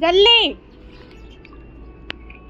जल्दी।